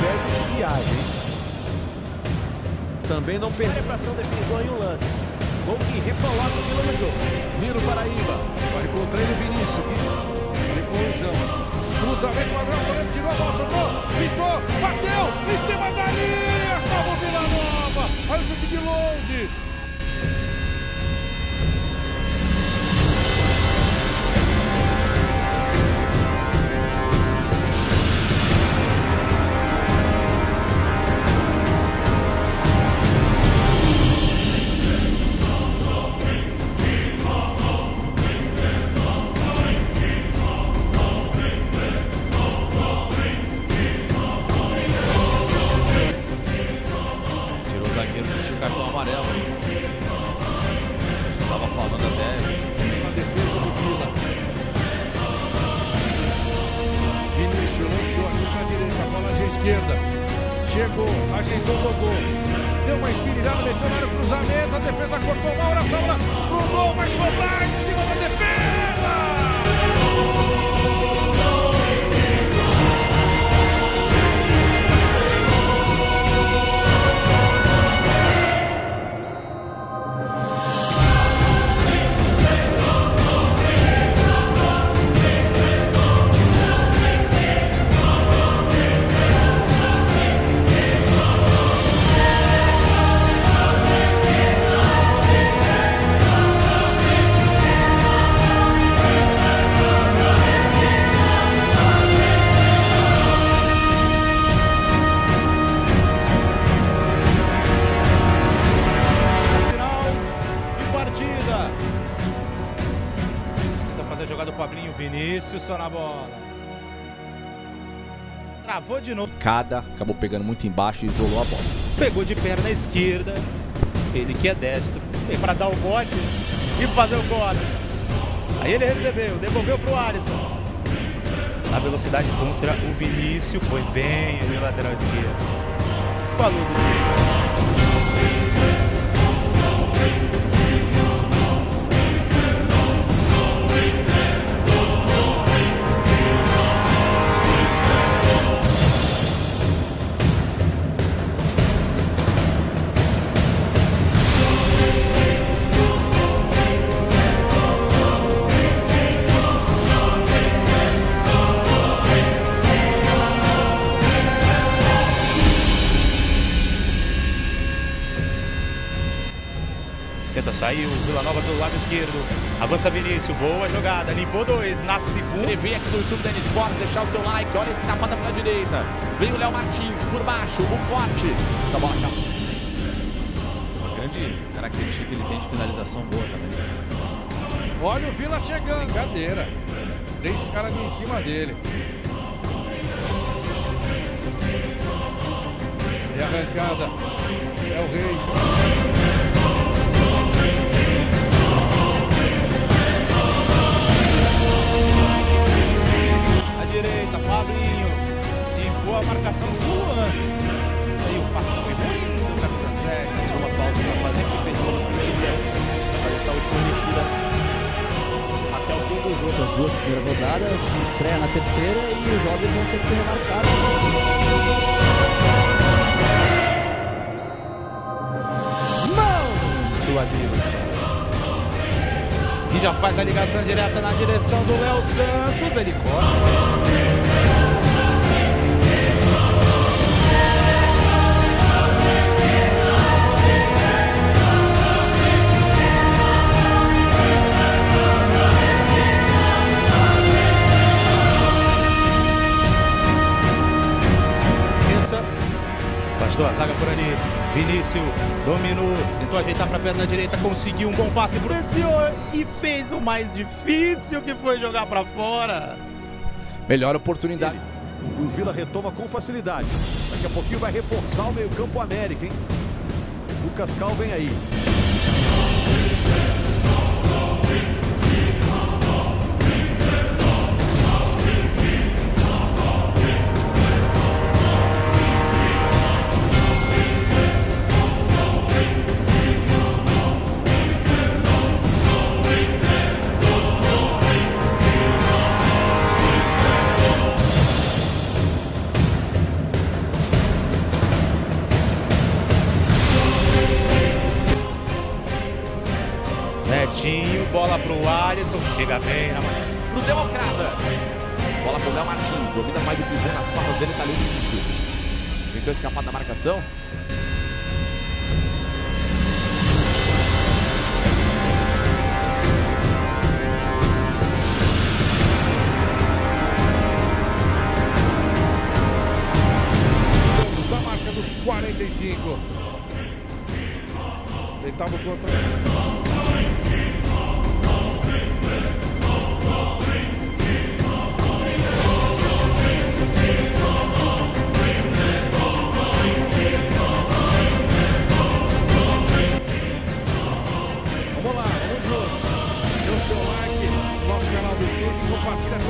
perde de viagem. Também não perdeu. Preparação definição em um lance. Gol que recoloca o Milan no jogo. Miro Paraíba. Vai com o treino Vinícius. Olha com o Jama. Cruzamento para o goleiro, tirou a bola, soltou, Pitou, bateu, em cima da linha, salva o Vila Nova. Olha o chute de longe. Esquerda. Chegou, ajeitou, tocou. Deu uma espirilhada, meteu no cruzamento. A defesa cortou uma hora, sobra pro gol, vai sobrar em cima da defesa. Vinícius só na bola. Travou de novo. Cada acabou pegando muito embaixo e isolou a bola. Pegou de perna esquerda. Ele que é destro. Tem para dar o bote e fazer o gol. Aí ele recebeu, devolveu pro Alisson. A velocidade contra o Vinícius foi bem no lateral esquerdo. Falou do Tenta sair o Vila Nova pelo lado esquerdo. Avança Vinícius, boa jogada, limpou dois. Na segunda. Vem aqui no YouTube da Esporte, deixar o seu like. Olha a escapada pela direita. Vem o Léo Martins por baixo, o forte. Tá bola Uma grande característica que ele tem de finalização boa também. Olha o Vila chegando. Brincadeira. Três caras em cima dele. E arrancada. É o Reis. Primeiras rodadas, se estreia na terceira e os jogos vão ter que ser remarcados. Mãos do Adilson. E já faz a ligação direta na direção do Léo Santos. Ele corta. A zaga por ali. Vinícius dominou, tentou ajeitar para a perna direita, conseguiu um bom passe senhor e fez o mais difícil que foi jogar para fora. Melhor oportunidade. Ele, o Vila retoma com facilidade. Daqui a pouquinho vai reforçar o meio-campo América, hein? Lucas Cal vem aí. Netinho, bola pro Alisson, chega bem na Pro Democrata. Bola pro Léo Martins. Domina mais o pivô nas palmas dele, tá ali no início. Tentou escapar da marcação. Da marca dos 45. Tentava o contra. 话。